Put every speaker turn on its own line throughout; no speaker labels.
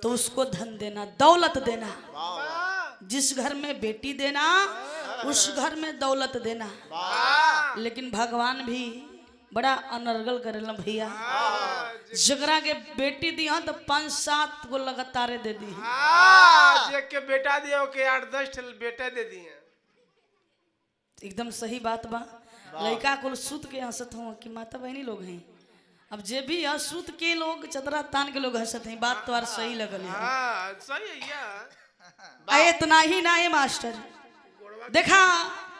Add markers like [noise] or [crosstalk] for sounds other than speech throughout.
तो उसको धन देना दौलत देना। जिस घर में बेटी देना उस घर में दौलत देना। लेकिन भगवान भी बड़ा अनर्गल करेला भैया। जगरा के बेटी दी तो पाँच सात गो लगातार दे दी।
के बेटा दिया के आठ दस बेटा दे दिए।
एकदम सही बात बा। लड़का कुल सूत के हंसत हो कि माता बहनी लोग हैं। अब जे भी है सूत के लोग चदरा तान के लोग हंसत हैं बात तो सही लगल है।
हाँ सही है
इतना ही ना है मास्टर। देखा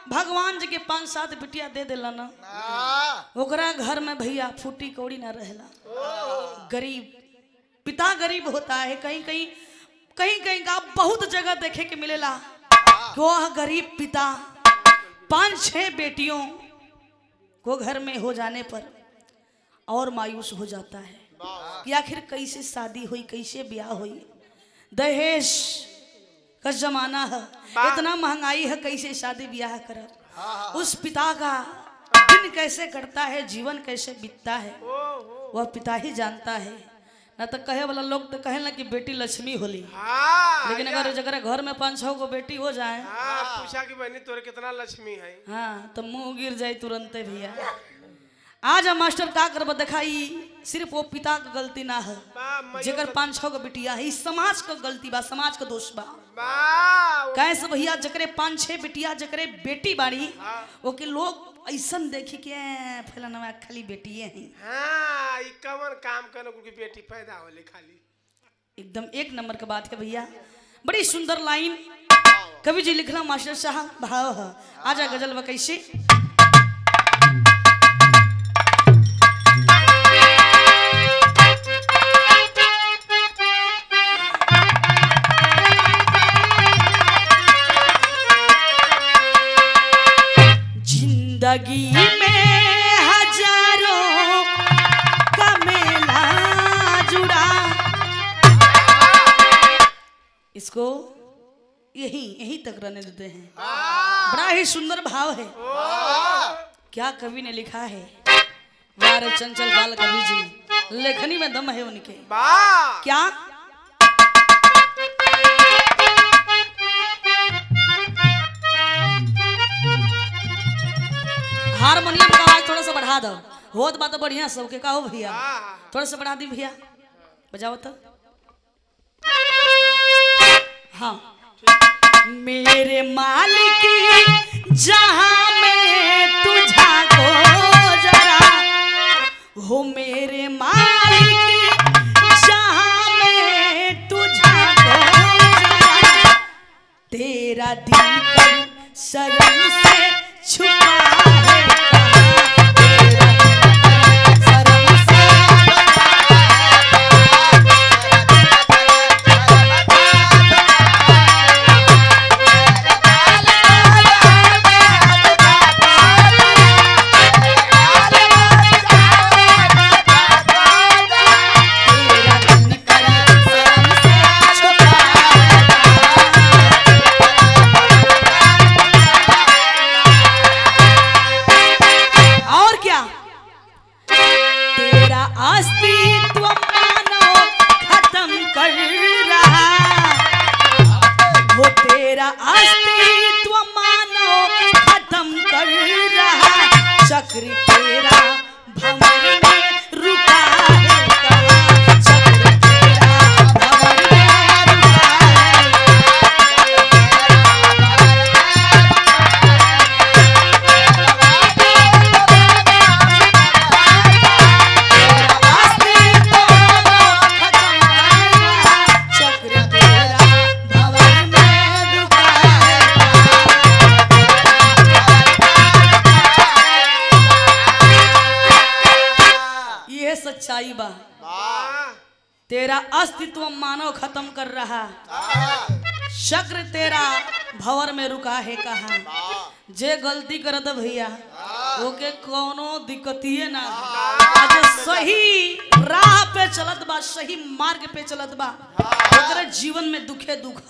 भगवान जी के पाँच सात बिटिया दे दिला ना। ओकरा घर में भैया फूटी कौड़ी ना रहेला। गरीब पिता गरीब होता है कहीं कहीं कहीं कहीं का बहुत जगह देखे के मिलेला। कि वह गरीब पिता पाँच छह बेटियों को घर में हो जाने पर और मायूस हो जाता है। कि आखिर कैसे शादी हुई कैसे ब्याह हुई? दहेज का जमाना है। इतना महँगाई है कैसे शादी ब्याह कर? उस पिता का दिन कैसे कटता है जीवन कैसे बीतता है वह पिता ही जानता है। ना तो कहे वाला लोग तो कहे ना कि बेटी लक्ष्मी होली।
हाँ
लेकिन अगर जगह घर में पाँच छह गो बेटी हो जाए।
हाँ पूछा कि बहनी तोरे कितना लक्ष्मी है?
हाँ तो मुँह गिर जाए तुरंत भैया। आज हम मास्टर का करब दिखाई सिर्फ़ वो पिता का गलती ना है। जेकर पाँच छह गो बेटिया है ई समाज का गलती बा समाज का दोष बा। कैसे भैया जकरे पाँच छह बेटिया जकरे बेटी बाड़ी ओके लोग ऐसन देखी के "ए, फलाना खाली बेटिए हैं।
हाँ काम करे की बेटी पैदा होले खाली।
एकदम एक नंबर का बात है भैया। बड़ी सुंदर लाइन। कवि जी लिखना मास्टर साहब भाव है। आजा गज़ल व कैसे ज़िंदगी में हज़ारों का मेला जुड़ा। इसको यही यही तक रहने देते हैं। बड़ा ही सुंदर भाव है। क्या कवि ने लिखा है? वारे चंचल बाल कवि जी लेखनी में दम है उनके। क्या हारमोनियम का आवाज़ थोड़ा सा बढ़ा दो। होत बात तो बढ़िया सबके का हो भैया थोड़ा सा बढ़ा दी भैया। बजाओ तो। हाँ। मेरे मालिक जहाँ में तुझा को जरा हो मेरे मालिक जहाँ में तुझा को जरा। तेरा दिल कर गलती करत भैया। ओके कोनो दिक्कतिए ना। आज सही राह पे चलत बा सही मार्ग पे चलत बा। ओकरे जीवन में दुखे दुख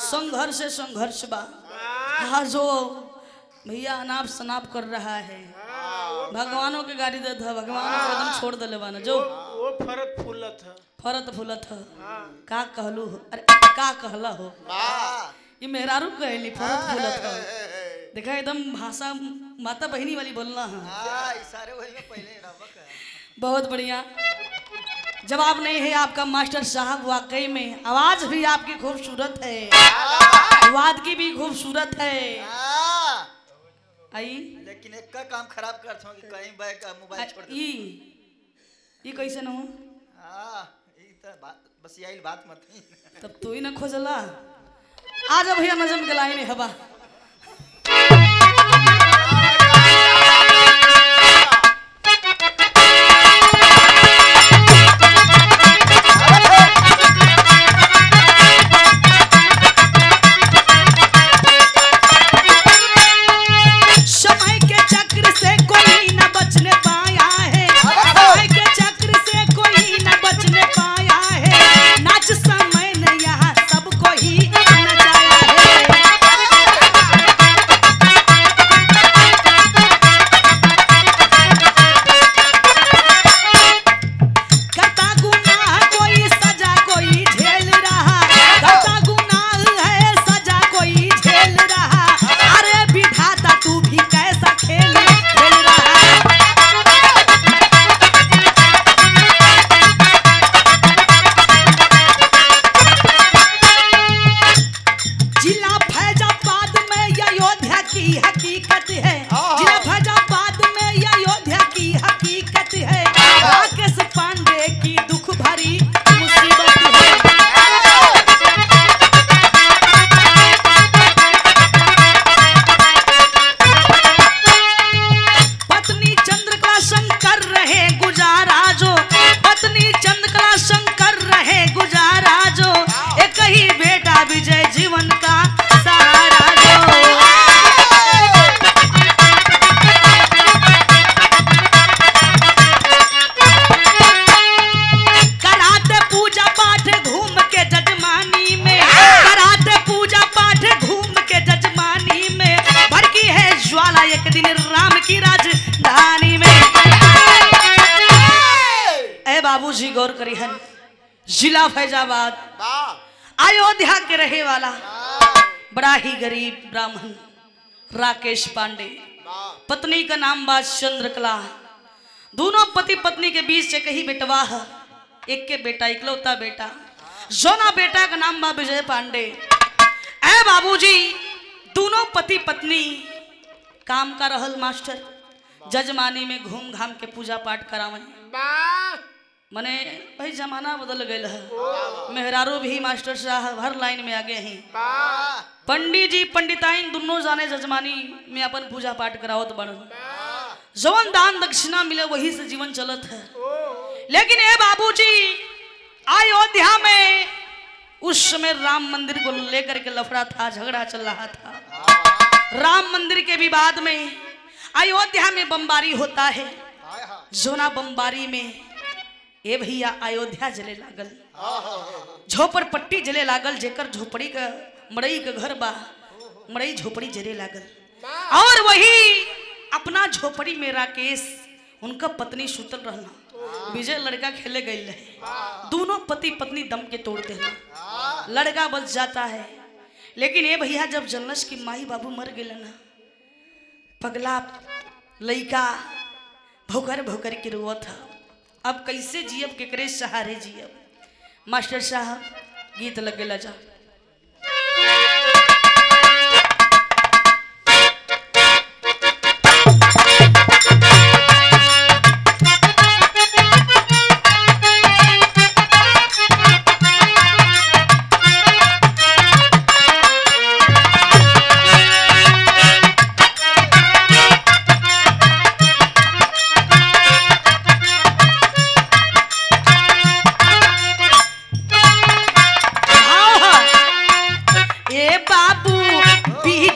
संघर्ष से संघर्ष बा। हाँ। जो भैया अनाप शनाप कर रहा है। भगवानों के गाड़ी देत है भगवानों को एकदम छोड़ दिले बाना। जो
वो फरत फूलत है।
फरत फुलत है।
हाँ।
का कहलू अरे का कहला हो। ये मेहरारू कहली फरत फुलत है देखा एकदम भाषा माता बहिनी वाली बोलना है।
में पहले
बहुत बढ़िया। जवाब नहीं है आपका मास्टर साहब वाकई में। आवाज़ भी आपकी खूबसूरत है। वाद की भी खूबसूरत है।
हाँ,
आई।
लेकिन एक का काम खराब करता हूँ कि कहीं बैग मोबाइल छोड़ दे।
ई। ई कैसे न हो?
हाँ ई तो बात बस यही बात मत।
तब तू ही न खोजला। आ जा भैया नजम के लाइन हवा। राकेश पांडे। पत्नी का नाम बा चंद्रकला दोनों पति पत्नी के बीच से कही बेटवा एक के बेटा, इकलौता बेटा। जोना बेटा का नाम बा विजय पांडे। ए बाबूजी, दोनों पति पत्नी काम का रहल मास्टर। जजमानी में घूम घाम के पूजा पाठ करावे। मने भाई जमाना बदल गए है मेहरारू भी मास्टर साहब हर लाइन में आगे हैं। पंडित जी पंडिताइन दोनों जाने जजमानी में अपन पूजा पाठ करावत बन जवन दान दक्षिणा मिले वही से जीवन चलत है। लेकिन ये बाबूजी अयोध्या में उस समय राम मंदिर को लेकर के लफड़ा था झगड़ा चल रहा था। राम मंदिर के विवाद में अयोध्या में बमबारी होता है। जोना बमबारी में ए भैया अयोध्या जले लागल। झोपड़ पट्टी जले लागल जेकर झोपड़ी का मड़ई का घर बा मड़ई झोपड़ी जले लागल। और वही अपना झोपड़ी में राकेश उनका पत्नी सुतल रहना विजय लड़का खेले गई रहे। दोनों पति पत्नी दम के तोड़ते हैं। लड़का बच जाता है। लेकिन ये भैया जब जनलस की माई बाबू मर गए ना पगला लड़का भोकर भोकर के रोवत था अब कैसे जियब केकरे सहारे जियब? मास्टर साहब गीत लगे जा।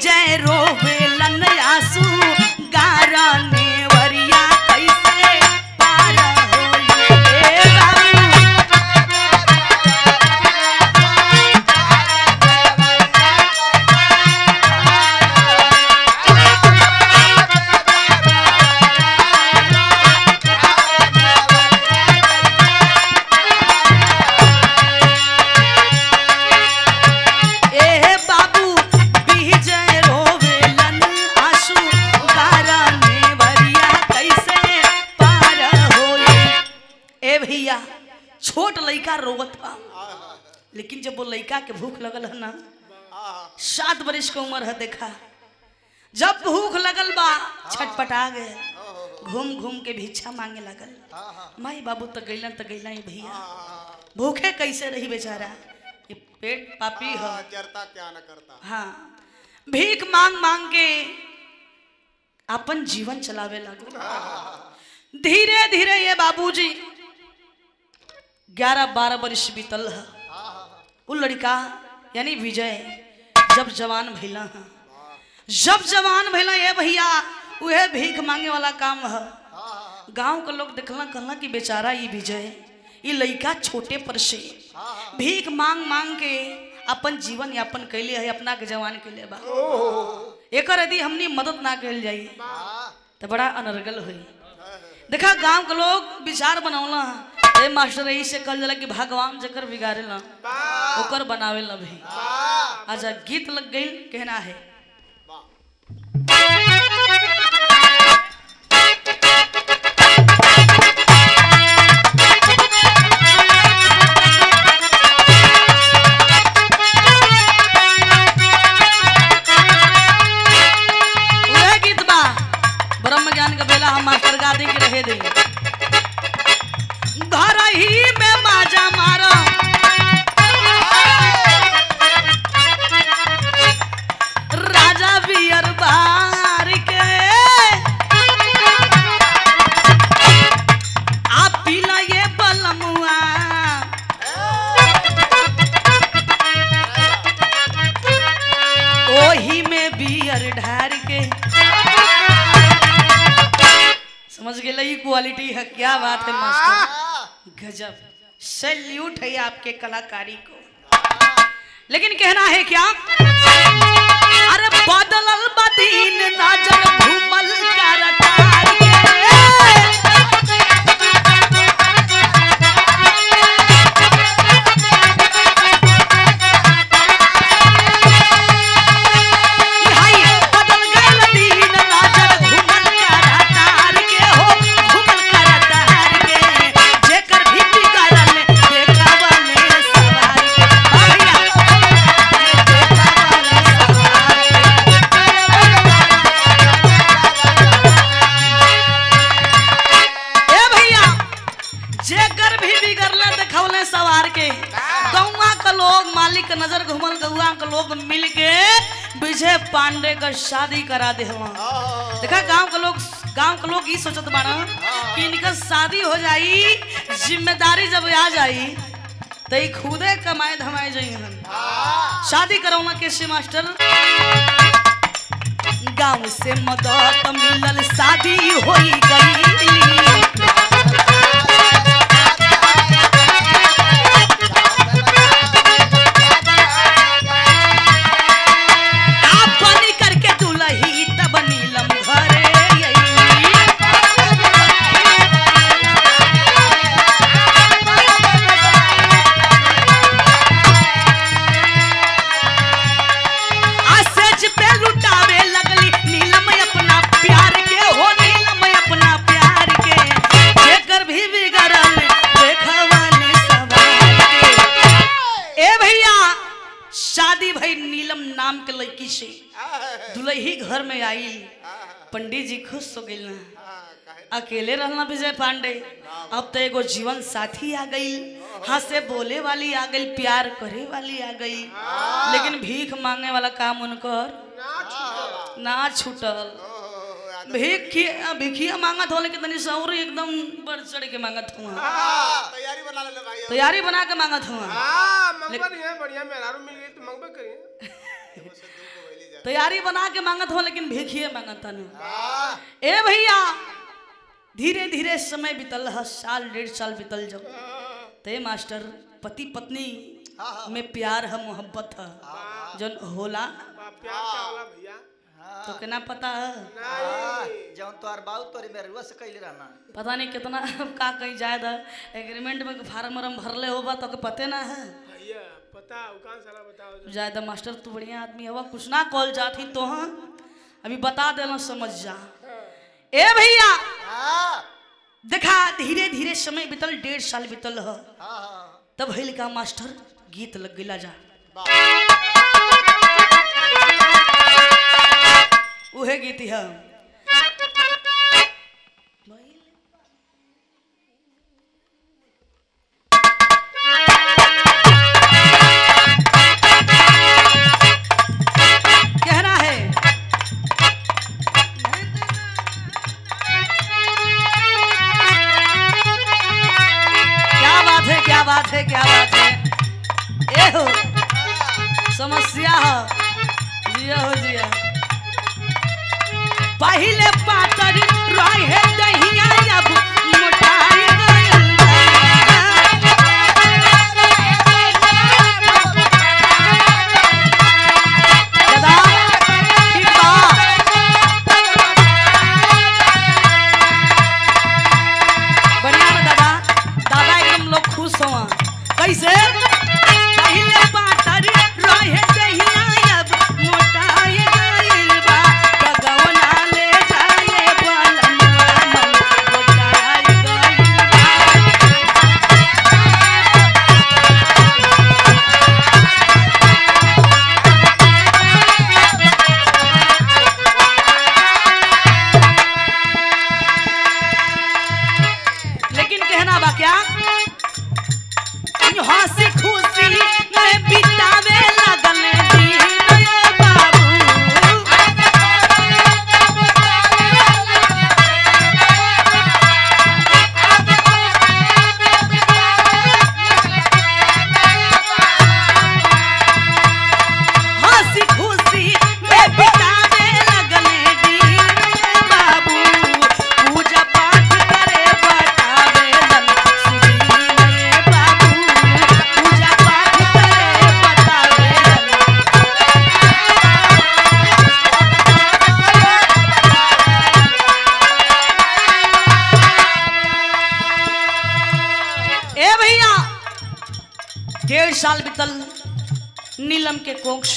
विजय रोवेलन भिक्षा मांगे लगल। माई बाबू तो गैलन तो गैला ही भैया। भूखे कैसे रही बेचारा? ये पेट पापी है।
जरता क्या न करता।
हाँ। भीख मांग मांग के अपन जीवन चलावे लगो। धीरे धीरे ये बाबूजी ग्यारह बारह वर्ष बीतल है। वो लड़का यानी विजय जब जवान भैला है। जब जवान भैला ये भैया उहे भीख मांगे वाला काम है। गाँव के लोग देखला कहला कि बेचारा ये विजय ये लड़का छोटे पर से। भीख मांग मांग के अपन जीवन यापन कैले है अपना के जवान के लिए बा। एकर यदि हमनी मदद ना कल जाई तो बड़ा अनर्गल हुई। देखा गाँव के लोग विचार बनौला ए मास्टर यही से कल जाला कि भगवान जकर बिगाड़े ला ओकर बनावे ला भी अच्छा गीत लग गई कहना है। आपके कलाकारी ई सोचत बाड़ा कि इनका शादी हो जाई, ज़िम्मेदारी जब आ जाई तो खुदे कमाए धमाए जाई हन शादी करौना कैसे मास्टर? गाँव से मदद मिलल, शादी होई गई। अकेले रहना विजय पांडे। अब तो एगो जीवन साथी आ गई। हाँ से बोले वाली आ गई प्यार करे वाली आ गई। लेकिन भीख मांगे वाला काम उनकर ना छूटल। भीख भिखिया मांगत हो लेकिन तनी सौर एकदम बढ़ चढ़ के मांगत हुआ
तैयारी बना ले भाई।
तैयारी बना के मांगत हुआ
हाँ मंगवा नहीं है बढ़िया मिल गई तो मंगबे करिए। [laughs]
तैयारी बना के मांगत हो लेकिन भिखिए मांगत न ए भैया धीरे धीरे समय बीतल ह साल डेढ़ साल बीतल जब। ते मास्टर पति पत्नी में प्यार है मोहब्बत है। जन होला।
बा- प्यार क्या होला
तो केना पता है?
जौन तोहर बाऊ तोरी मेरुआ से कैले रहना।
पता नहीं कितना का कहीं जायद है। एग्रीमेंट में फार्म वार्म भरले होगा तो के पते ना है।
भैया पता उकान साला बताओ तो।
जायद मास्टर तू बढ़िया आदमी हवा कुछ ना कॉल जाती तो हाँ। अभी बता देना समझ जा। ए भैया। देखा धीरे धीरे समय बीतल डेढ़ साल बीतल ह। तब हिल का मास्टर गीत लग गया जा उहे गीत है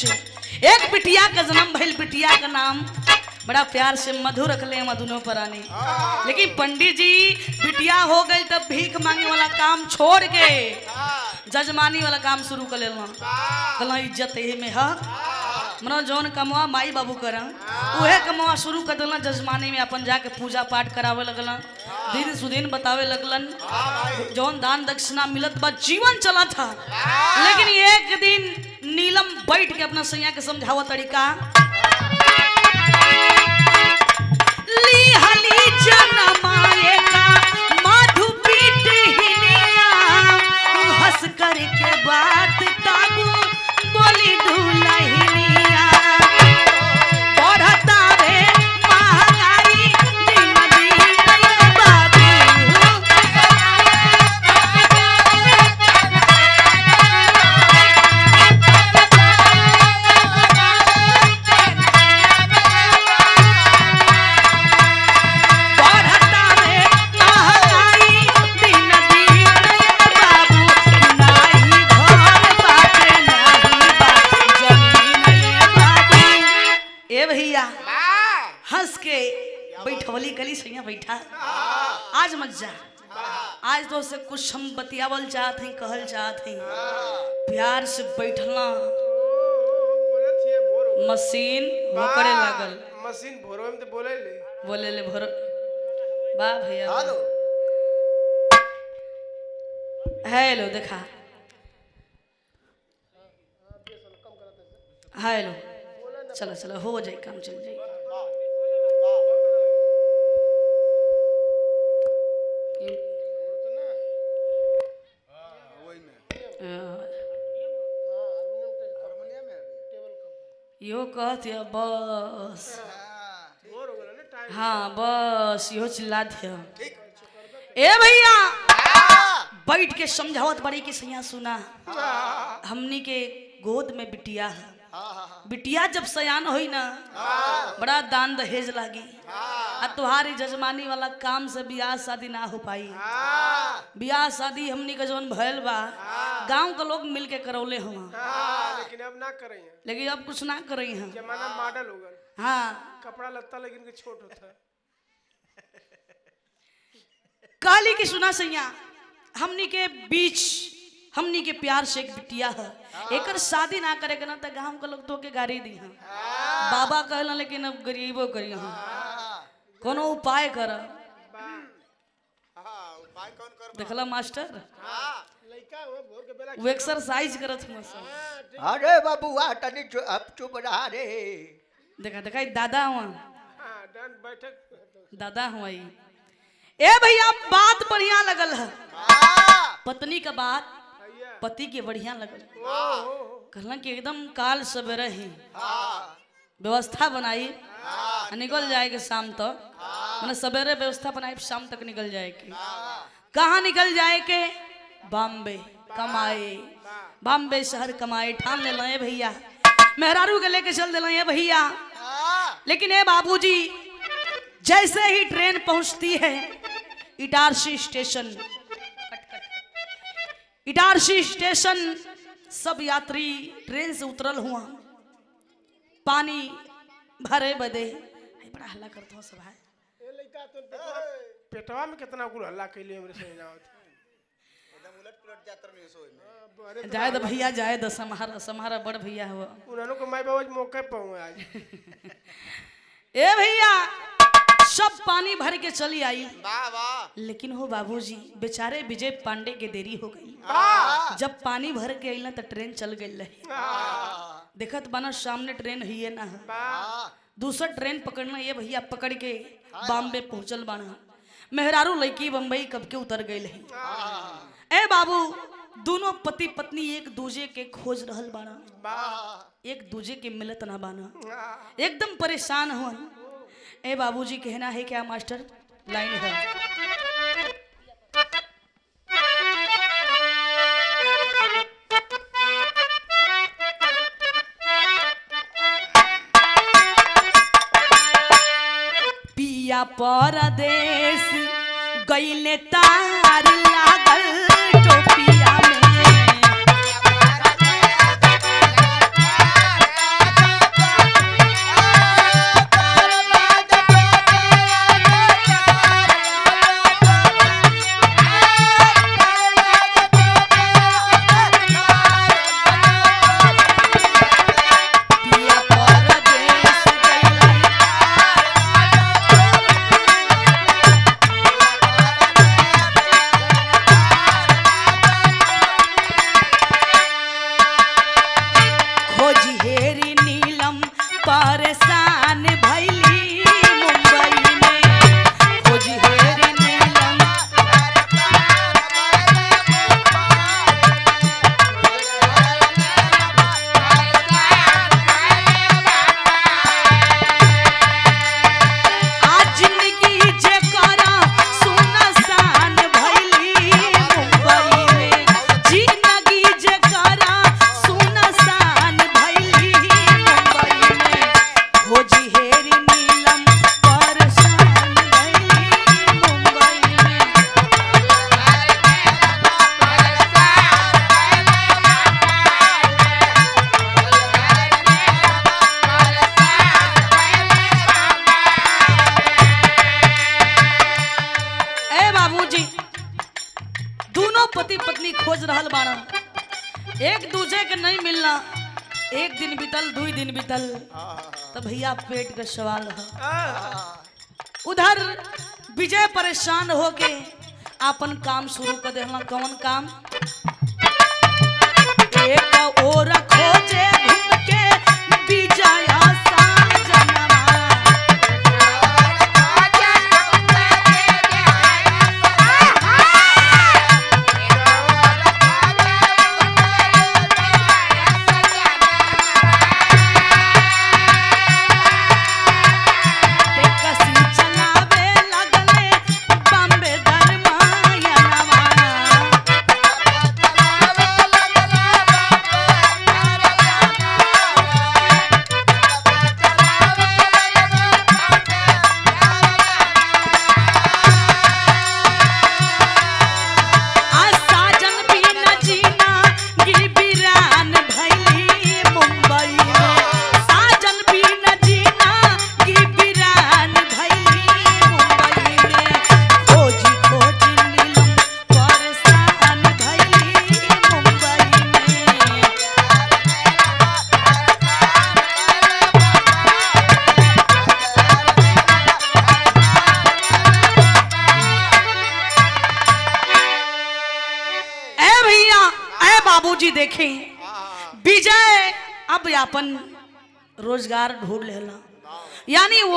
से एक बिटिया का जन्म भइल बिटिया का नाम। बड़ा प्यार से मधु रखले हैं मधुनो परानी। लेकिन पंडित जी, बिटिया हो गई तब भीख मांगे वाला काम छोड़ के जजमानी वाला काम शुरू कर लेना इज़्ज़त यही में, है। मनो जौन कमवा, माई बाबू कर। उहे कमवा शुरू कर दिलन जजमानी में, अपन जाके पूजा पाठ करावे लगलन। दिन सुदिन बतावे लगलन। जौन दान दक्षिणा मिलत बा, जीवन चला था। लेकिन एक दिन नीलम बैठ के अपना सैया के समझावा तरीका। ली हली जनमाए का मधु पीट हिनिया हंस कर बात बोली जा। आज तो से कुछ हम बतियावल चाहत हई कहल चाहत हई प्यार से बैठला। मशीन वो करे लागल।
मशीन भोरवे में तो बोले ले।
बोले ले भर। वाह भैया।
हेलो।
हेलो देखा। हेलो। चलो चलो हो जाए काम चल जाए। यो कहत है बस।
हो
हाँ बस, यो चिल्ला ए भैया! बैठ के समझावत बड़ी कि सैया सुना। हमनी के गोद में बिटिया है। बिटिया जब सयान होई ना, बड़ा दान दहेज लागी। आ तुम्हारी जजमानी वाला काम से बियाह शादी ना हो पाई। बियाह शादी हमनी के जौन भइल बा गाँव के लोग मिल के करौले हुआ
हाँ, लेकिन अब ना करें।
लेकिन अब कुछ ना कर रही हैं
जमाना मॉडल हो गया।
हाँ।
कपड़ा लत्ता लेकिन छोट होता है।
काली की सुना सैया हमनी के बीच हमनी के प्यार से एक बिटिया है। एकर शादी ना करे के ना तो गाँव के लोग तो के गाड़ी दी हैं। बाबा कहला लेकिन अब गरीबो करी हम कोनो उपाय कर।
हाँ उपाय कौन कर
देखला मास्टर?
के
वो एक्सरसाइज करत हुआ सब
अरे बाबूआ तनी अब चुप रहा रे।
देखा देखा दादा हुआ
हाँ
दादा हुआ ए भैया बात बढ़िया लगल है। पत्नी का बात। पति के बढ़िया लगल।
हो। हो
कहला कि एकदम काल सवेरे ही। व्यवस्था बनाई। निकल जाएगी शाम तक। मैंने सवेरे व्यवस्था बनाई शाम तक निकल जाएगी। कहाँ निकल जाए के बॉम्बे कमाए बॉम्बे शहर कमाए ठान ले लो भैया। मेहरारू के लेके चल दिला भैया। लेकिन ये बाबूजी, जैसे ही ट्रेन पहुँचती है, इटारसी स्टेशन। इटारसी स्टेशन, सब यात्री ट्रेन से उतरल हुआ। पानी भरे बदे। बड़ा हल्ला करते हूँ सब है।
पेटवा- में कितना कुल हल्ला कैलिए हमरे से जाओ।
एकदम उलट पुलट जातर में। सोई में
जाए तो भैया जाए तो समारा समारा बड़ भैया हुआ।
उन्होंने को मैं बाबा मौके पाऊँ आज। [laughs]
ए भैया! सब पानी भर के चली आई। लेकिन हो बाबूजी बेचारे विजय पांडे के देरी हो गई। जब पानी भर के अइला तो ट्रेन चल गई रही। देखत बना सामने ट्रेन ही ना। है दूसरा ट्रेन पकड़ना ये भैया पकड़ के बॉम्बे पहुंचल बाना। मेहरारू लड़की बम्बई कब के उतर गई है। ए बाबू दोनों पति पत्नी एक दूजे के खोज रहल बाना। एक दूजे के मिलत ना बाना। एकदम परेशान हुन। ए बाबूजी कहना है क्या मास्टर? लाइन है। पिया परदेश गईले तार लागल टोपिया पेट का सवाल हो। उधर विजय परेशान हो गए आपन काम शुरू कर देना कौन काम? एक और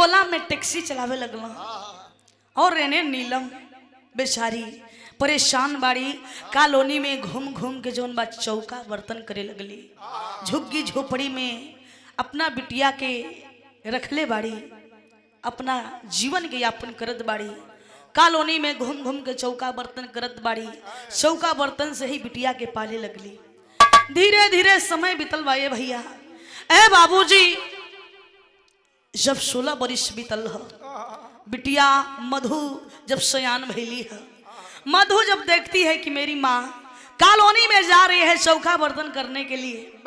ओला में टैक्सी चलावे लगला। और रहने नीलम, बेचारी, परेशान बाड़ी, कॉलोनी में घूम घूम के जौन बा चौका बर्तन करे लगली। झुग्गी झोपड़ी में अपना बिटिया के रखले बाड़ी, अपना जीवन के यापन करत बाड़ी। कॉलोनी में घूम घूम के चौका बर्तन करत बाड़ी, चौका बर्तन से ही बिटिया के पाले लगली। धीरे धीरे समय बीतल बा भैया। ए बाबूजी जब सोलह बरिस बीतल ह। बिटिया मधु जब सयान भैली है। मधु जब देखती है कि मेरी माँ कॉलोनी में जा रही है चौका बर्तन करने के लिए।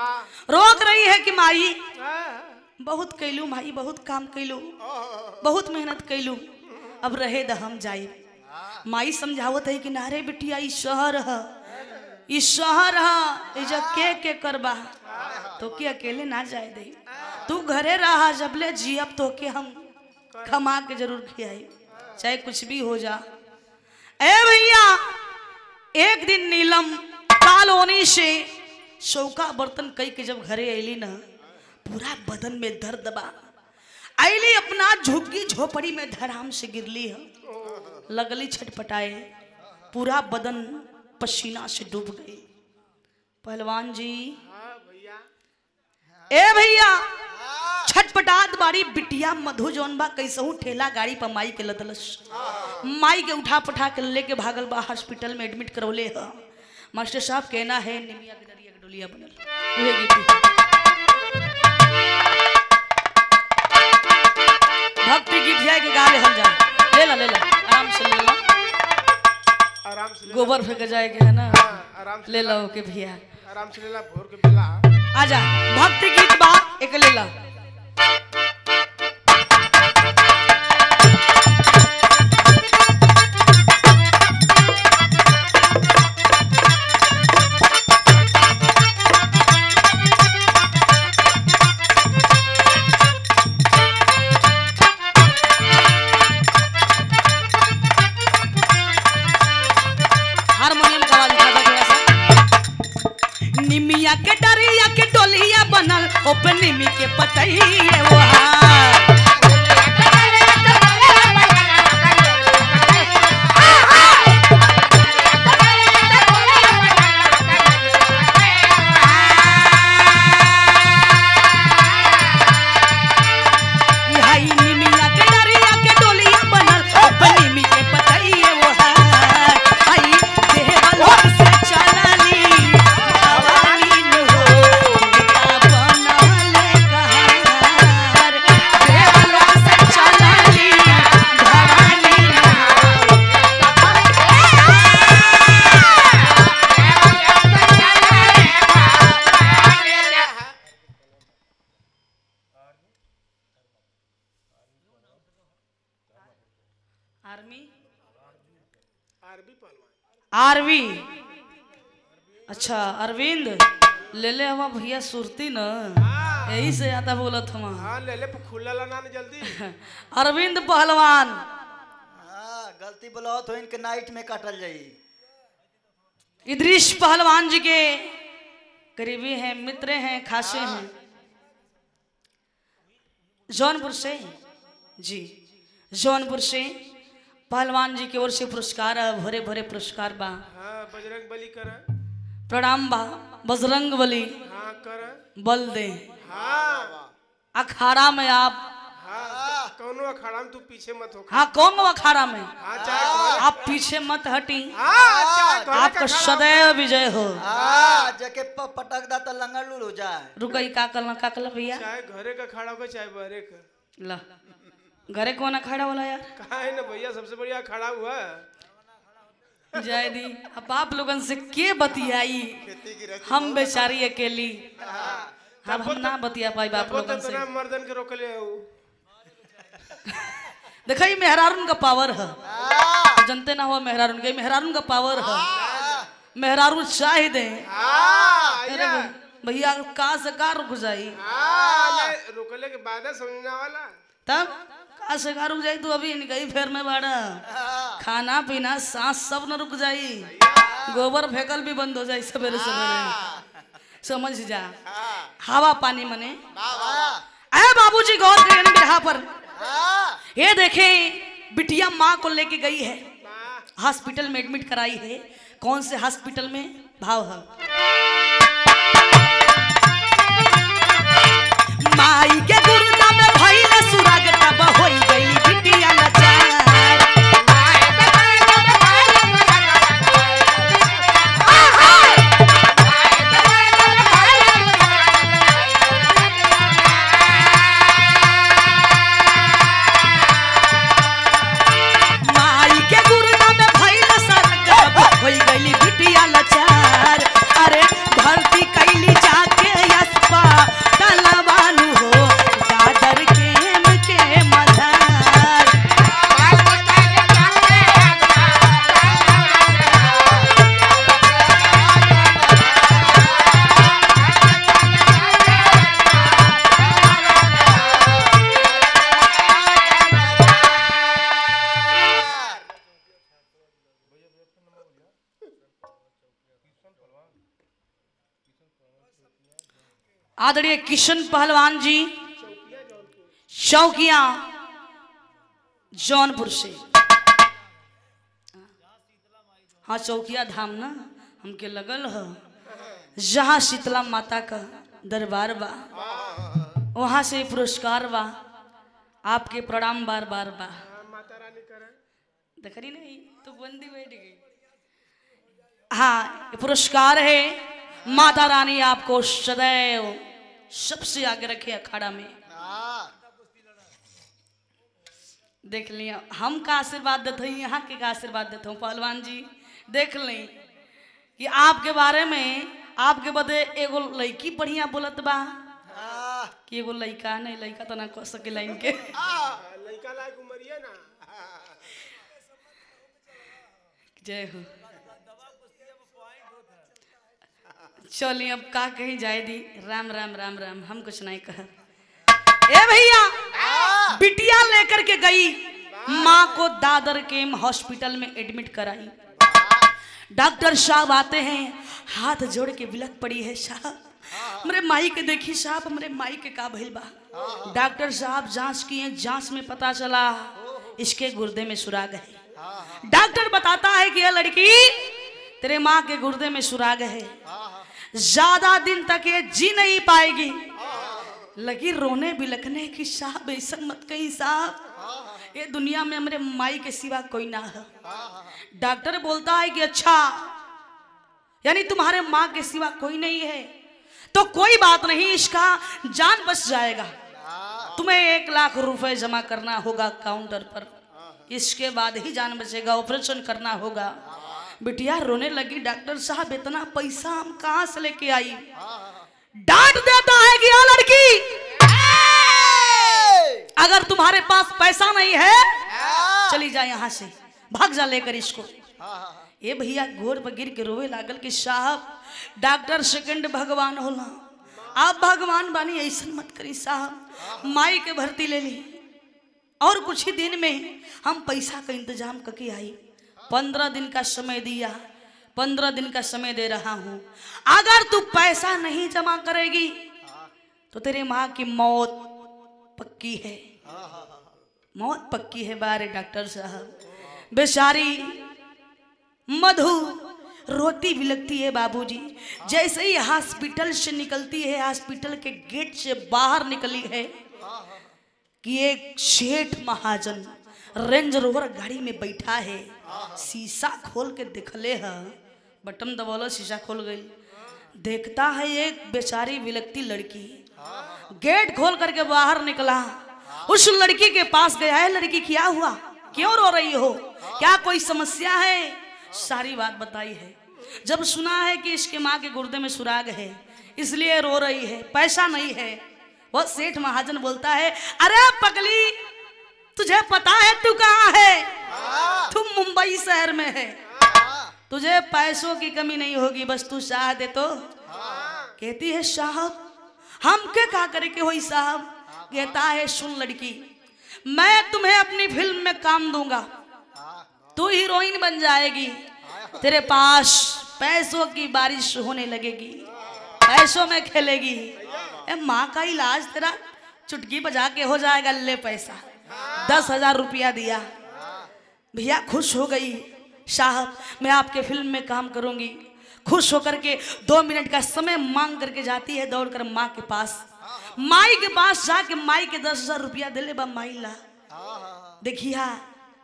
रोक रही है कि माई, बहुत कैलू माई, बहुत काम कैलू, बहुत मेहनत कैलू, अब रहे द हम जाए। माई समझावत है कि नारे बिटिया शहर है। ई शहर है के के करबा। तो के अकेले ना जाए दे। तू घरे रहा जबले जियब तो के हम खमा के ज़रूर खियाई। चाहे कुछ भी हो जा। ए भैया, एक दिन नीलम कॉलोनी से चौका बर्तन कई के जब घरे अली ना, पूरा बदन में दर्द बा। अली अपना झुग्गी झोपड़ी में धराम से गिरली है। लगली छटपटाए, पूरा बदन पसीना से डूब गई। पहलवान जी ए भैया छटपटात बाड़ी बिटिया मधु जौन बा कैसहू ठेला गाड़ी पर माई के लदलस माई के उठा पठा के लेके भागल बा हॉस्पिटल में एडमिट करौले ह। मास्टर साहब कहना है निमिया के डरिया के डोलिया बनल। उहे गीत भक्ति गीत जाए के गा ले हम जा ले ला ले ला आराम से ले ला।
आराम से
गोबर फेंक जाए के है ना।
आराम से
ले लो के भैया।
आराम से ले ला भोर के बेला
आजा भक्ति गीत बा एक ले बनल पता ही
है पतइए
आरवी। अच्छा अरविंद ले ले हवा भैया सुरती न। यही से आता बोलत हम।
हाँ ले ले खुला ला ना जल्दी। [laughs]
अरविंद पहलवान।
हाँ गलती बोलो तो इनके नाइट में काटल जाई।
इदरीश पहलवान जी के करीबी हैं मित्र हैं खासे हैं। जौनपुर से? जी जौनपुर से? पहलवान जी की ओर से पुरस्कार है भरे भरे पुरस्कार बा।
हाँ बजरंग बली कर।
प्रणाम बा बजरंग बली।
हाँ कर।
बल दे।
हाँ।
अखाड़ा में आप
हाँ कौनो अखाड़ा में तू पीछे मत हो।
हाँ कौन अखाड़ा में?
हाँ चाहे
आप पीछे मत हटी।
हाँ
आपका सदैव विजय हो।
हाँ जाके पटक दा तो लंगड़ लूल हो जाए।
रुकई का कल का कल भैया।
चाहे घरे का खड़ा हो चाहे बहरे का।
ला। घरे कौन अखाड़ा वाला यार?
कहा है ना भैया? सबसे बढ़िया खड़ा हुआ। है
जय दी। अब आप लोगन से के बतियाई? हम बेचारी अकेली। अब हम ना बतिया पाई बाप
तो
लोगन से।
मर्दन के रोकले है उ। [laughs]
देखा ये मेहरारून का पावर है। तो जनते ना हुआ मेहरारून का मेहरारून का पावर है। मेहरारू चाह दे
हाँ।
भैया का से का रुक जाई।
हाँ ले, के बाद समझना वाला।
तब? से रुक जाई तू अभी निकई फेर में बाड़ा। खाना पीना सांस सब न रुक जाई। गोबर फेंकल भी बंद हो जाई सवेरे सवेरे। समझ जा। हवा पानी मने। अरे बाबूजी गौर करें बिरहा पर। ये देखे बिटिया माँ को लेके गई है। हॉस्पिटल में एडमिट कराई है। कौन से हॉस्पिटल में? भाव है किशन पहलवान जी चौकिया जौनपुर से। हाँ चौकिया धाम ना, हमके लगल ह। जहाँ शीतला माता का दरबार बा, वहाँ से पुरस्कार बा, आपके प्रणाम बार बार बा। देख रही नहीं तो बंदी बैठ गई। हाँ पुरस्कार है, माता रानी आपको सदैव सबसे आगे रखे अखाड़ा में। देख लिया हम का आशीर्वाद देते हैं यहाँ के का आशीर्वाद देते हूँ। पहलवान जी देख लें कि आपके बारे में आपके बदे एगो लड़की बढ़िया बोलत बा। कि एगो लड़का नहीं लड़का तो ना कह सके लाइन के।
लड़का लायक उमरिए ना
जय हो। चलिए अब का कहीं जाए दी। राम राम राम राम हम कुछ नहीं कह। ए भैया बिटिया लेकर के गई। माँ को दादर के हॉस्पिटल में एडमिट कराई। डॉक्टर साहब आते हैं हाथ जोड़ के बिलक पड़ी है साहब। मेरे माई के देखी साहब मेरे माई के का भइल बा। डॉक्टर साहब जाँच किए जाँच में पता चला इसके गुर्दे में सुराग है। डॉक्टर बताता है कि यह लड़की तेरे माँ के गुर्दे में सुराग है। ज़्यादा दिन तक ये जी नहीं पाएगी। लगी रोने बिलखने की साहब ऐसा मत कही साहब। ये दुनिया में हमारे माई के सिवा कोई ना है। डॉक्टर बोलता है कि अच्छा यानी तुम्हारे माँ के सिवा कोई नहीं है। तो कोई बात नहीं, इसका जान बच जाएगा। तुम्हें एक लाख रुपए जमा करना होगा काउंटर पर। इसके बाद ही जान बचेगा, ऑपरेशन करना होगा। बिटिया रोने लगी डॉक्टर साहब इतना पैसा हम कहाँ से लेके आई? डांट देता है कि यह लड़की अगर तुम्हारे पास पैसा नहीं है चली जाए यहाँ से भाग जा लेकर इसको। ये भैया घोर पर गिर के रोवे लागल कि साहब डॉक्टर सेकंड भगवान होला। आप भगवान बानी ऐसा मत करी साहब। माई के भर्ती ले ली। और कुछ ही दिन में हम पैसा का इंतज़ाम करके आई। पंद्रह दिन का समय दिया, पंद्रह दिन का समय दे रहा हूँ। अगर तू पैसा नहीं जमा करेगी तो तेरे माँ की मौत पक्की है। मौत पक्की है बारे डॉक्टर साहब। बेचारी मधु रोती भी लगती है बाबूजी। जैसे ही हॉस्पिटल से निकलती है, हॉस्पिटल के गेट से बाहर निकली है कि एक शेठ महाजन रेंज रोवर गाड़ी में बैठा है। शीशा खोल के देखले है, बटन दबौला शीशा खोल गई। देखता है एक बेचारी विलकती लड़की, गेट खोल करके बाहर निकला। उस लड़की के पास गया है लड़की, क्या हुआ? क्यों रो रही हो? क्या कोई समस्या है? सारी बात बताई है। जब सुना है कि इसके माँ के गुर्दे में सुराग है, इसलिए रो रही है। पैसा नहीं है। वो सेठ महाजन बोलता है, अरे पगली, तुझे पता है तू कहाँ है? तुम मुंबई शहर में है। तुझे पैसों की कमी नहीं होगी, बस तू चाह दे तो। कहती है साहब हम के का करे के होई साहब कहता है, सुन लड़की, मैं तुम्हें अपनी फ़िल्म में काम दूँगा। तू हीरोइन बन जाएगी। तेरे पास पैसों की बारिश होने लगेगी। पैसों में खेलेगी। ए, माँ का इलाज तेरा चुटकी बजा के हो जाएगा, ले पैसा। दस हज़ार रुपया दिया। भैया खुश हो गई। साहब, मैं आपके फ़िल्म में काम करूँगी। खुश होकर के दो मिनट का समय मांग करके जाती है दौड़कर माँ के पास। माई के पास जाके माई के दस हज़ार रुपया दिले बा माई ला देखिया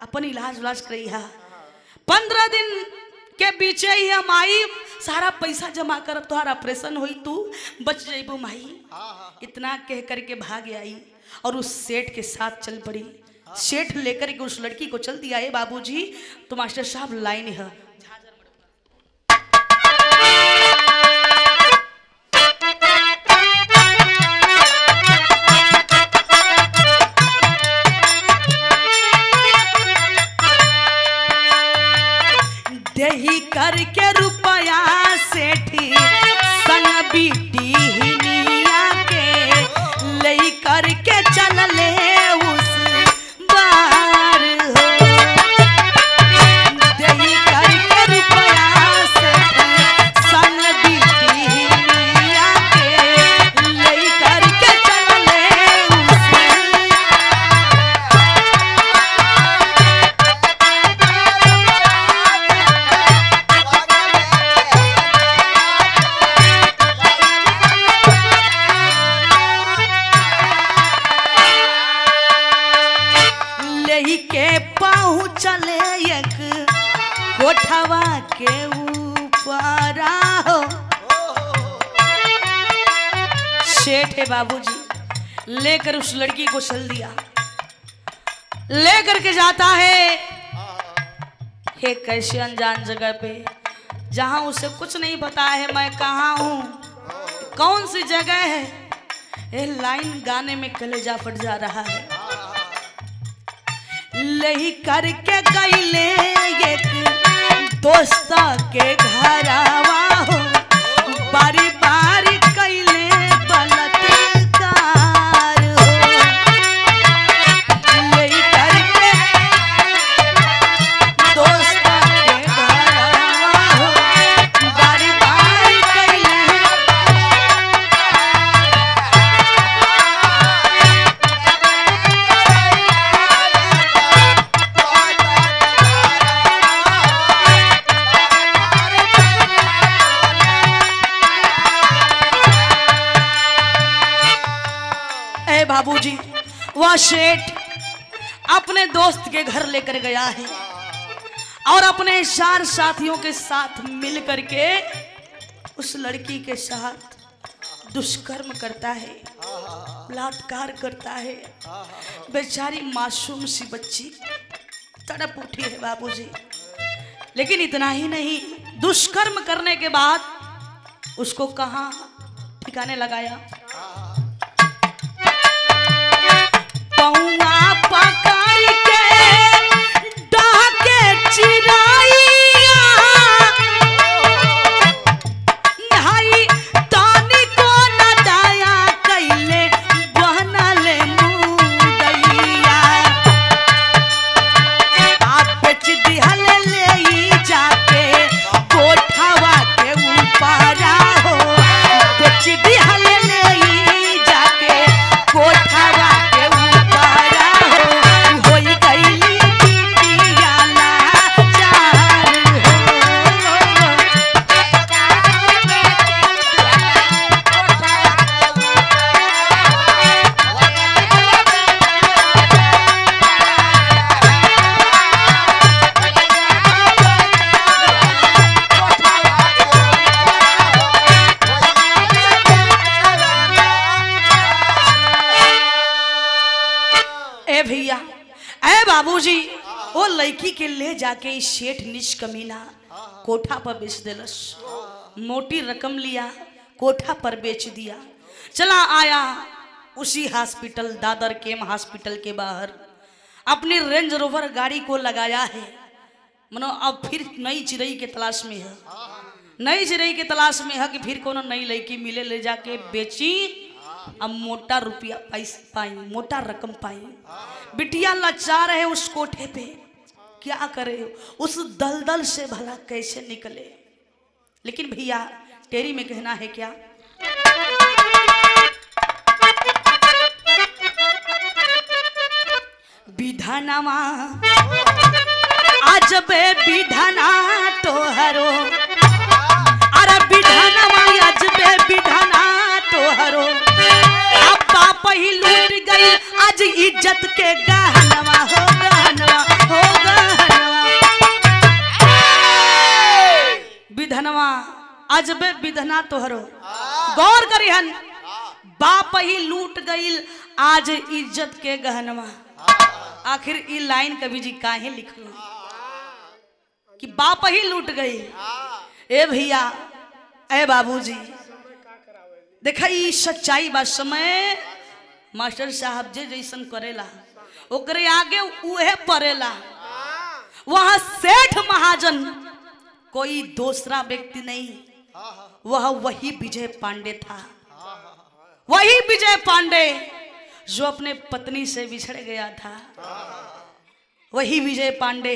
अपन इलाज उलाज करिया पंद्रह दिन के बीचे ही हम आई, सारा पैसा जमा कर तोहार ऑपरेशन हुई, तू बच जेबू माई। इतना कह करके भाग आई और उस सेठ के साथ चल पड़ी। सेठ लेकर के उस लड़की को चल दिया है बाबूजी तो मास्टर साहब लाइन है। नहीं पता है मैं कहा हूँ? कौन सी जगह है? ये लाइन गाने में कलेजा फट जा रहा है। लही करके गई ले दोस्ता के घरवा हो। बारी चार साथियों के साथ मिल करके उस लड़की के साथ दुष्कर्म करता है, बलात्कार करता है। बेचारी मासूम सी बच्ची तड़प उठी है बाबूजी। लेकिन इतना ही नहीं, दुष्कर्म करने के बाद उसको कहाँ ठिकाने लगाया? पकड़ के डाके चिराइया ए भैया, ए बाबूजी वो लड़की के ले जाके शेठ निष्कमीना कोठा पर बेच दिलस। मोटी रकम लिया, कोठा पर बेच दिया। चला आया उसी हॉस्पिटल, दादर केम हॉस्पिटल के बाहर। अपनी रेंज रोवर गाड़ी को लगाया है। मनो अब फिर नई चिड़ई के तलाश में है। नई चिड़ई के तलाश में है कि फिर कोनो नई लड़की मिले, ले जाके बेची। अब मोटा रुपया पाई मोटा रकम पाई। बिटिया लचा रहे उस कोठे पे। क्या करे उस दलदल से भला कैसे निकले? लेकिन भैया, टेरी में कहना है क्या? विधानमा आज बे विधाना तोहरो अब बाप ही लूट गई। आज इज़्ज़त के गहनवा, हो गहनवा हो गहनवा। विधनवा अजबे विधना तोहरो। गौर करिहन बाप ही लूट गईल, आज इज़्ज़त के गहनवा। आखिर ई लाइन कवि जी काहे लिखल? कि बाप ही लूट गई। ए भैया, ए बाबूजी, देखा ई सच्चाई बा समय। मास्टर साहब जे जैसन करेला ओकरे आगे उहे पड़ेला वहाँ सेठ महाजन कोई दूसरा व्यक्ति नहीं। वह वही विजय पांडे था। वही विजय पांडे जो अपने पत्नी से बिछड़ गया था। वही विजय पांडे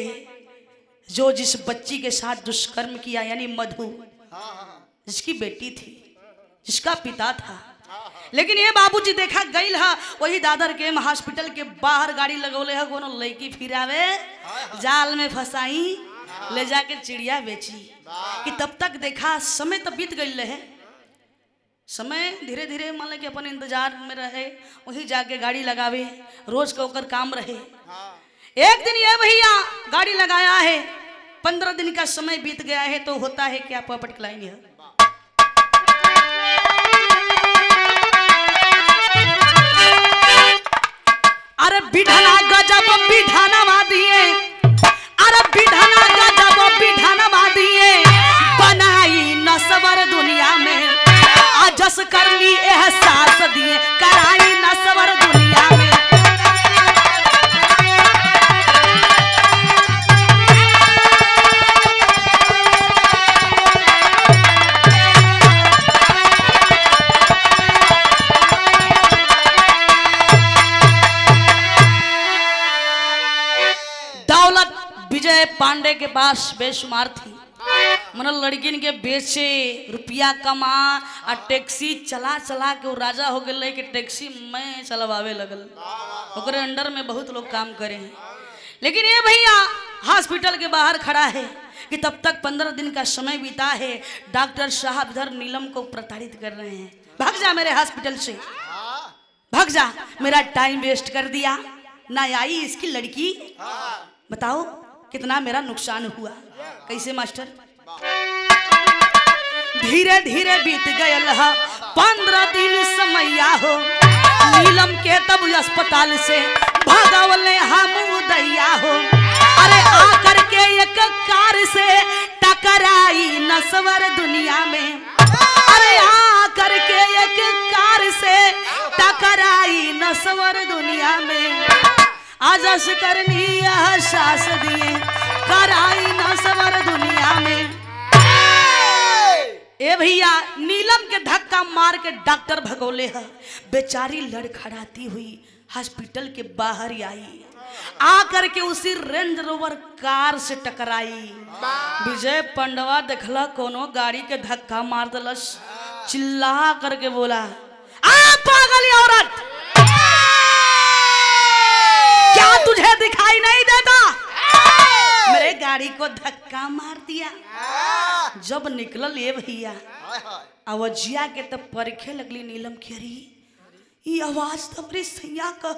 जो जिस बच्ची के साथ दुष्कर्म किया यानी मधु जिसकी बेटी थी जिसका पिता था। लेकिन ये बाबूजी देखा गई है वही दादर के हॉस्पिटल के बाहर गाड़ी लगौले है कोनो लड़की फिरावे जाल में फंसाई ले जाके चिड़िया बेची। कि तब तक देखा समय तो बीत गई रहे। समय धीरे धीरे मान कि अपन इंतज़ार में रहे वही जाके गाड़ी लगावे रोज का ओकर काम रहे। एक दिन ये भैया गाड़ी लगाया है पंद्रह दिन का समय बीत गया है तो होता है क्या पॉपट क्लाइन है अरे बिढ़ना गजब, बिढ़ाना दिए अरे बिढ़ना गजब, बिढ़ाना दिए बनाई नसवर दुनिया में, आजस करनी एहसास दिए। कराई नसवर दुनिया में। पांडे के पास बेशुमार थी। मन लड़किन के बेचे रुपया कमा, आ टैक्सी चला चला के वो राजा हो गए कि टैक्सी मैं चलवावे लगल। ओकरे अंडर में बहुत लोग काम करे हैं। लेकिन ये भैया हॉस्पिटल के बाहर खड़ा है कि तब तक पंद्रह दिन का समय बीता है। डॉक्टर साहब इधर नीलम को प्रताड़ित कर रहे हैं। भाग जा मेरे हॉस्पिटल से। भाग जा, मेरा टाइम वेस्ट कर दिया। ना आई इसकी लड़की? बताओ कितना मेरा नुकसान हुआ। कैसे, मास्टर? धीरे धीरे बीत गयल पंद्रह दिन समैया हो। नीलम के तब अस्पताल से भागवले हम उदैया हो। अरे, आकर के एक कार से टकराई नसवर दुनिया में। अरे, आकर के एक कार से टकराई नसवर दुनिया में। आजस करनी यह सास दिए। कराई नसवर दुनिया में। ए भैया नीलम के धक्का मार के डॉक्टर भगोले है। बेचारी लड़खड़ाती हुई हॉस्पिटल के बाहर आई। आकर के उसी रेंज रोवर कार से टकराई। विजय पंडवा देखला कोनो गाड़ी के धक्का मार दलस। चिल्ला करके बोला आ पागल औरत! तुझे दिखाई नहीं देता। मेरे गाड़ी को धक्का मार दिया। जब निकलल ये भैया अवजिया के तब परखे लगली नीलम की अरे ये आवाज़ तो हमरे सैया का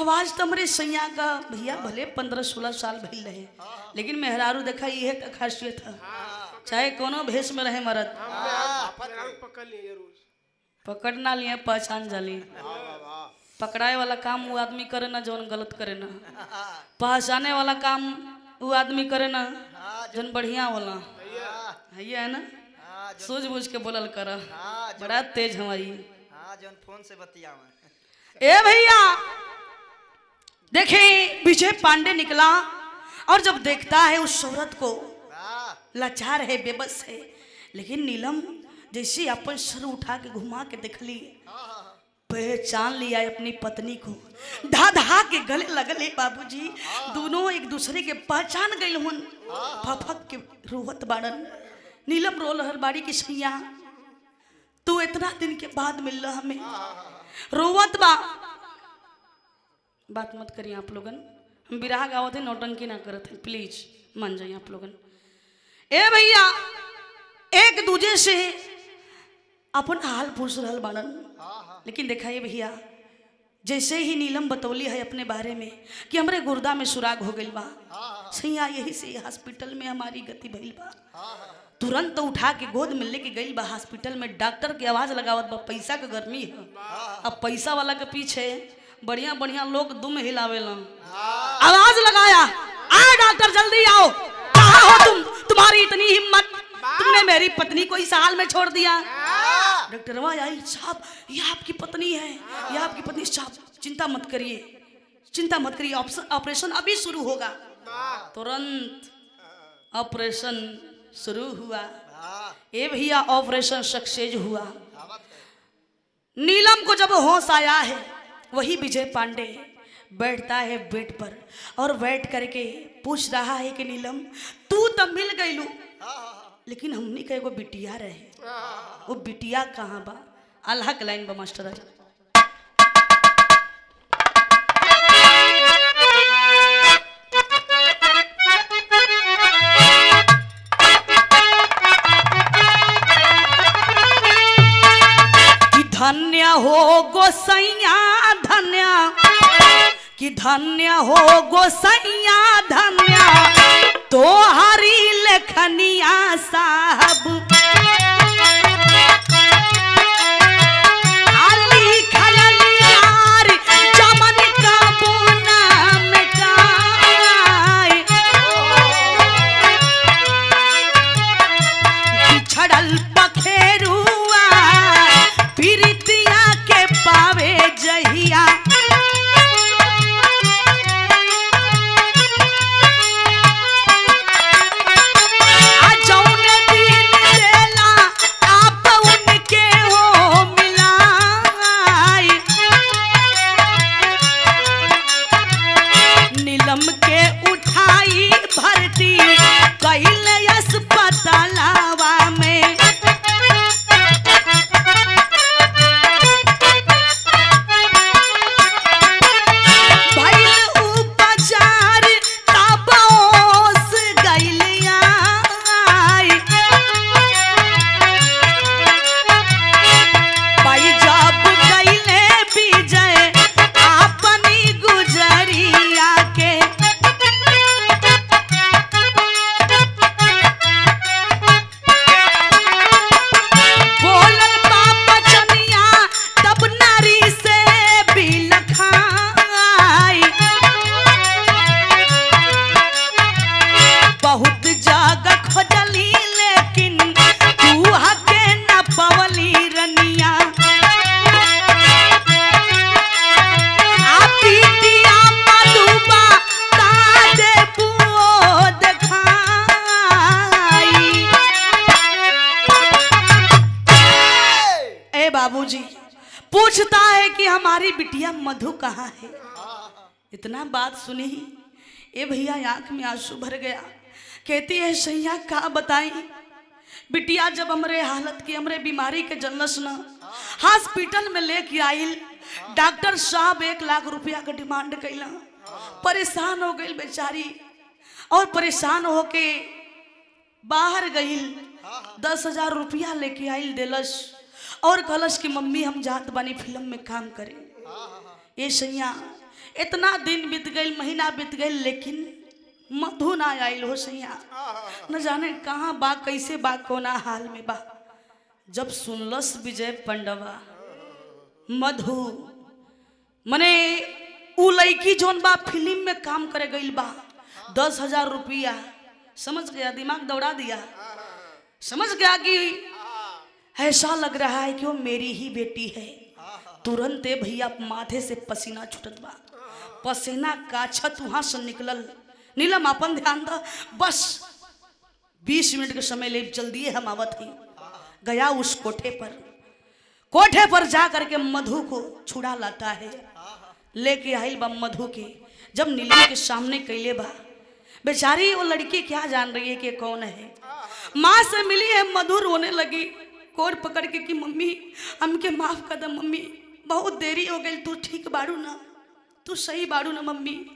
आवाज़ तो हमरे सैया का भैया भले पंद्रह सोलह साल भइल रहे लेकिन मेहरारू देखा ये तो खासियत है। चाहे कोनो भेष में रहे मरद
पकड़
पकड़ना लिए पहचान जाली। पकड़ाए वाला काम वो आदमी करे ना जौन गलत करे ना। [laughs] पहचाने वाला काम वो आदमी करे ना जौन बढ़िया होला है है ना?
हाँ जो
बूझ के बोलल कर।
हाँ
बड़ा तेज हमारी
हाँ जौन फ़ोन से बतियावा। [laughs]
ए भैया देखें विजय पांडे निकला और जब देखता है उस औरत को लाचार है बेबस है लेकिन नीलम जैसे अपन सर उठा के घुमा के देख ली पहचान लिया अपनी पत्नी को। धा धा के गले लगले बाबूजी। दोनों एक दूसरे के पहचान गए हुन फफक के रोहत बाड़न। नीलम रो रहल बाड़ी की सैया। तू इतना दिन के बाद मिल रहा हमें। रोवत बा। बात मत करिए आप लोगन। हम बिराह गावत है, नौटंकी ना करत है। प्लीज़, मान जाइए आप लोगन। ए भैया, एक दूजे से अपन हाल पूछ रहल बाड़न। लेकिन देखा ये भैया, जैसे ही नीलम बतौली है अपने बारे में कि हमरे गुर्दा में सुराग हो गई बा, सैया यही से हॉस्पिटल में हमारी गति भइल बा। तुरंत तो उठा के गोद में लेके गई बा हॉस्पिटल में, डॉक्टर की आवाज़ लगावत बा, पैसा के गर्मी है। अब पैसा वाला के पीछे बढ़िया बढ़िया लोग दुम हिलावेला आवाज़ लगाया, आ डॉक्टर, जल्दी आओ। कहाँ हो तुम? तुम्हारी इतनी हिम्मत। तुमने मेरी पत्नी को इस हाल में छोड़ दिया। डॉक्टर आई साहब, ये आपकी पत्नी है, ये आपकी पत्नी, साहब, चिंता मत करिए, चिंता मत करिए ऑपरेशन अभी शुरू होगा। तुरंत ऑपरेशन शुरू हुआ। ए भैया ऑपरेशन सक्सेस हुआ। नीलम को जब होश आया है, वही विजय पांडे बैठता है बेड पर और बैठ करके पूछ रहा है कि नीलम, तू तो मिल गईलू लेकिन हमनी का एगो बिटिया रहे। वो बिटिया कहाँ बा? अल्लाह के लाइन बा मास्टर धन्य हो गोसैया धन्य। कि धन्य हो गोसैया धन्य। तो हरी लेखनिया साहब आली बीमारी के जन्नस न। हॉस्पिटल में लेके आइल, डॉक्टर साहब एक लाख रुपया का डिमांड कैला परेशान हो गई बेचारी। और परेशान होके बाहर गईल दस हज़ार रुपया लेके आइल देलस। और कहलस कि, मम्मी, हम जात बानी फ़िल्म में काम करे। ये सैया, इतना दिन बीत गई महीना बीत गई लेकिन मधु ना आइल हो सैया। न जाने कहाँ बा, कैसे बा, कोना हाल में बा। जब सुनलस विजय पंडवा, मधु, मने उ लड़की जोन बा, फ़िल्म में काम करे गई बा। दस हज़ार रुपया। समझ गया? दिमाग दौड़ा दिया। समझ गया कि ऐसा लग रहा है कि वो मेरी ही बेटी है। तुरंत भैया माथे से पसीना छुटत बा। पसीना काछत वहाँ से निकलल। नीलम अपन ध्यान द। बस, बीस मिनट के समय ले जल्दी हम आवत ही। गया उस कोठे पर। कोठे पर जा करके मधु को छुड़ा लाता है। लेके आइल बा मधु के। जब नीलम के सामने कैले बा, बेचारी वो लड़की क्या जान रही है कि कौन है? माँ से मिली है, मधु रोने लगी। कोर पकड़ के कि, मम्मी, हमके माफ़ कर दे, मम्मी। बहुत देरी हो गई, तू ठीक बाड़ू ना। तू सही बाड़ू ना, मम्मी।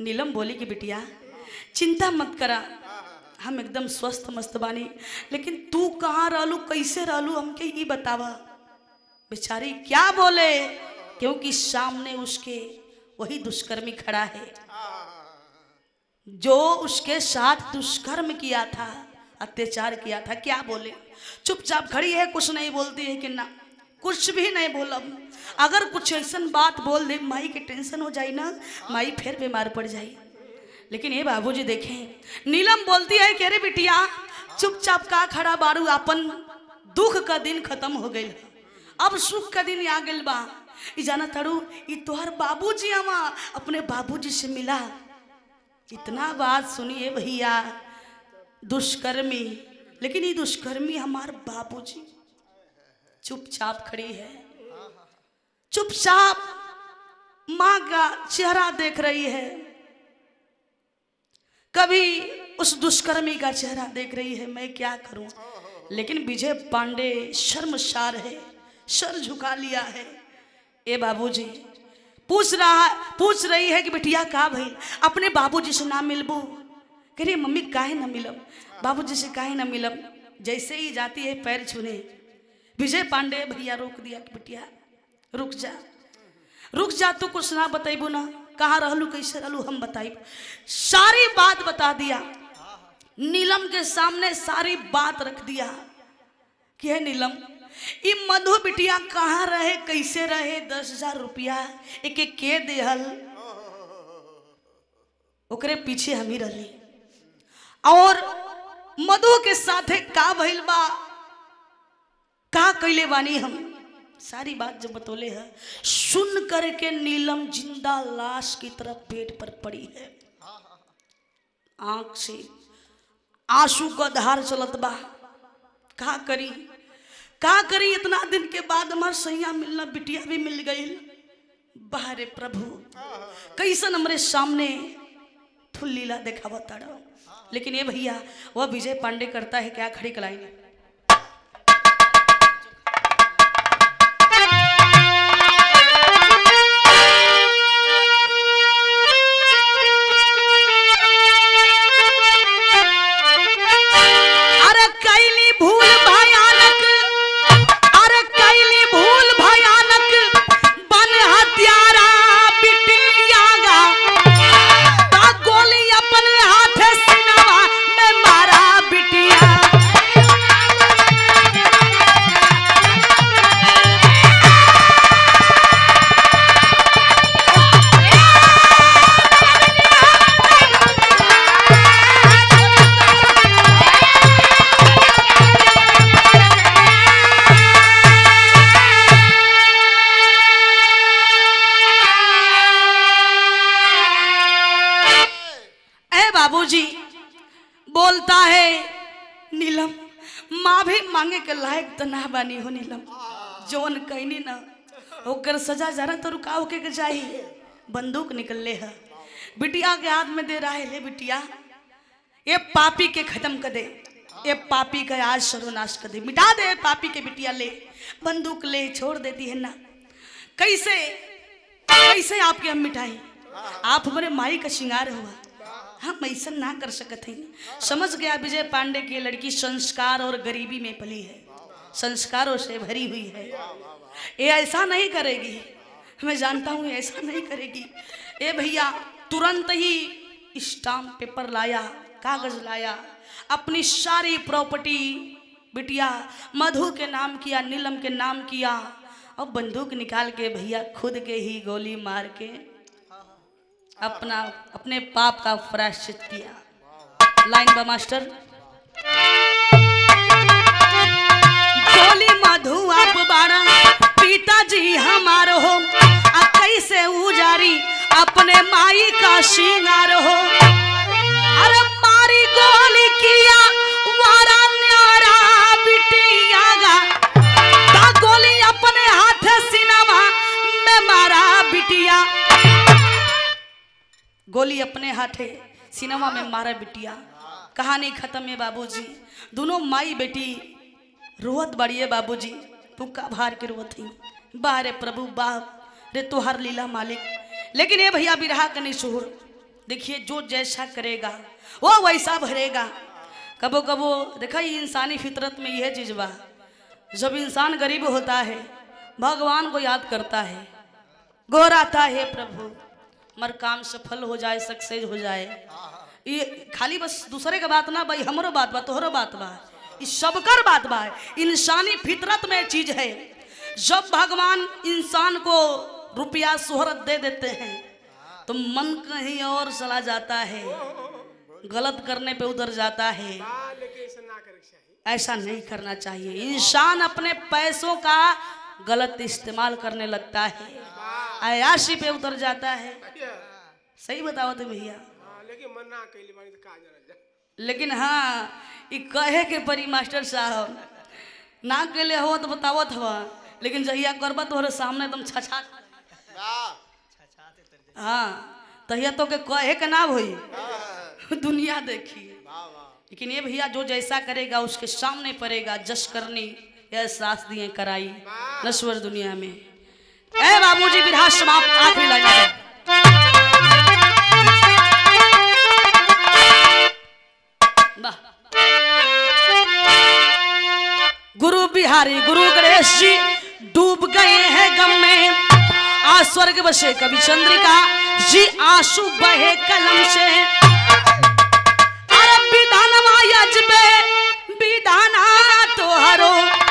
नीलम बोली कि, बिटिया, चिंता मत करा। हम एकदम स्वस्थ मस्त बानी। लेकिन तू कहाँ रहलू कैसे रहलू हमके ये बतावा। बेचारी, क्या बोले? क्योंकि सामने उसके वही दुष्कर्मी खड़ा है। जो उसके साथ दुष्कर्म किया था, अत्याचार किया था, क्या बोले? चुपचाप खड़ी है, कुछ नहीं बोलती है कि ना। कुछ भी नहीं बोलब अगर कुछ ऐसा बात बोल दे, माई के टेंशन हो जाए ना, माई फिर बीमार पड़ जाई। लेकिन ये बाबूजी देखें, नीलम बोलती है अरे बिटिया, चुपचाप का खड़ा बारू अपन दुख का दिन खत्म हो गई अब सुख का दिन आ गइल बा। जाना तड़ू, ई तोहर बाबूजी हमा अपने बाबूजी से मिला। इतना बात सुनिए भैया, दुष्कर्मी। लेकिन ये दुष्कर्मी हमार बाबूजी चुपचाप खड़ी है। चुपचाप माँ का चेहरा देख रही है। कभी उस दुष्कर्मी का चेहरा देख रही है, मैं क्या करूँ? लेकिन विजय पांडे शर्मसार है, सर झुका लिया है। ए बाबूजी, पूछ रहा, पूछ रही है कि बिटिया का भाई, अपने बाबूजी से ना मिलबू? कह रही, मम्मी, काहे ना मिलब बाबूजी से, काहे ना मिलब जैसे ही जाती है पैर छूने, विजय पांडे भैया रोक दिया कि बिटिया, रुक जा। रुक जा, तू कुछ ना बतेबू ना। कहाँ रहलू कैसे रहलू, हम बताइब। सारी बात बता दिया। नीलम के सामने सारी बात रख दिया। कि है नीलम, ई मधु बिटिया कहाँ रहे कैसे रहे, दस हज़ार रुपया एक एक के देहल? ओकरे पीछे हम ही रहली। और मधु के साथे का भइल बा? का कैले बानी हम? सारी बात जब बतौले है, सुन करके नीलम ज़िंदा लाश की तरफ़ पेट पर पड़ी है। आँख से आँसू का धार चलत बा। का करी? का करी? इतना दिन के बाद हमार सैया मिलना, बिटिया भी मिल गई। बाहरे प्रभु, कैसन हमरे सामने फुल्लीला देखावा ताड़ा लेकिन ये भैया, वह विजय पांडे करता है, क्या खड़ी कलाई होके के चाहिए बंदूक निकलले है। बिटिया के हाथ में दे रहा है, ले बिटिया। ये पापी के खत्म कर दे, ये पापी का आज सर्वनाश कर दे। मिटा दे पापी के बिटिया ले, बंदूक ले, छोड़ देती है ना। कैसे कैसे आपके हम मिठाई आप हमारे माई का श्रृंगार हुआ। हम ऐसा ना कर सकते हैं। समझ गया विजय पांडे की लड़की संस्कार और गरीबी में पली है। संस्कारों से भरी हुई है। ये ऐसा नहीं करेगी। मैं जानता हूँ ऐसा नहीं करेगी। ए भैया, तुरंत ही स्टाम्प पेपर लाया, कागज़ लाया, अपनी सारी प्रॉपर्टी, बिटिया, मधु के नाम किया, नीलम के नाम किया, और बंदूक निकाल के भैया खुद के ही गोली मार के अपना, अपने पाप का प्रायश्चित किया। लाइन बा, मास्टर। अपने माई का श्रृंगार हो। अरे मारी गोली किया, वारा न्यारा बिटिया गा। ता गोली अपने हाथ सिनेमा में मारा बिटिया। गोली अपने हाथे सिनेमा में मारा बिटिया। कहानी खत्म है बाबूजी। दोनों माई बेटी, रोहत रोवत बड़िए बाबूजी। पुक्का भार के रोवत ही। बाह प्रभु बाह रे तुहार लीला मालिक। लेकिन ये भैया बिरहा का निशुर देखिए, जो जैसा करेगा, वो वैसा भरेगा। कबो कबो, देखा ये इंसानी फितरत में यह चीज़ बा जब इंसान गरीब होता है, भगवान को याद करता है गोराता है प्रभु, मर काम सफल हो जाए, सक्सेस हो जाए। ये खाली बस दूसरे का बात ना, भाई, हमरो बात बा, तोहरो बात बा। सबकर बात बा। इंसानी फितरत में चीज़ है। जब भगवान इंसान को रुपया शोहरत दे देते हैं। तो मन कहीं और चला जाता है। गलत करने पे उधर जाता है।
हाँ ऐसा
नहीं करना चाहिए। इंसान अपने पैसों का गलत इस्तेमाल करने लगता है। अयाशी पे उतर जाता है। सही बताओ तो भैया।
हाँ लेकिन तो
हाँ ये कहे के परी मास्टर साहब, ना के लिए हो तो बतावत हवा लेकिन जहिया करबा तोहरे सामने एकदम छछा हाँ तहिया तो के कहे के ना होई। दुनिया देखी लेकिन ये भैया जो जैसा करेगा, उसके सामने पड़ेगा जश करनी यह सास दिए कराई, नश्वर दुनिया में। ए, बाबूजी विधा समाप्त आखिरी है गुरु बिहारी, गुरु गणेश जी, डूब गए हैं गम में। आ स्वर्ग बसे कवि चंद्रिका। जी आँसू बहे कलम से अरे विधाना तोहरो। अरे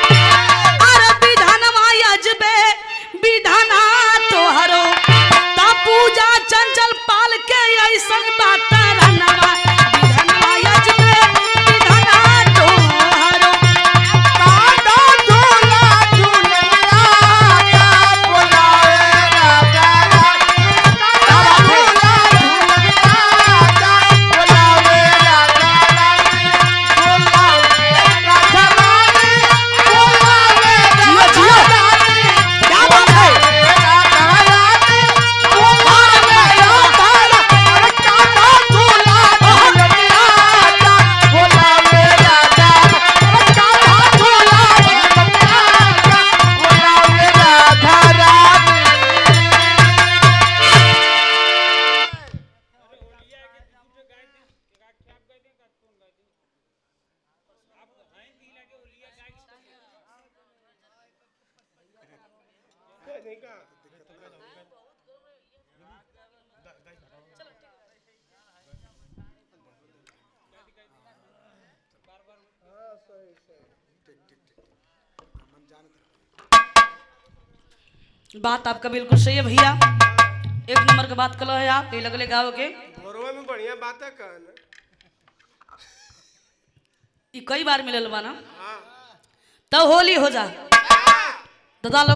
बात आपका बिल्कुल सही है भैया। एक नंबर का बात करो है आप कहीं लगले गाँव के
में बढ़िया बात है
कई बार मिलल बा ना? तो होली हो जा। दादा लोग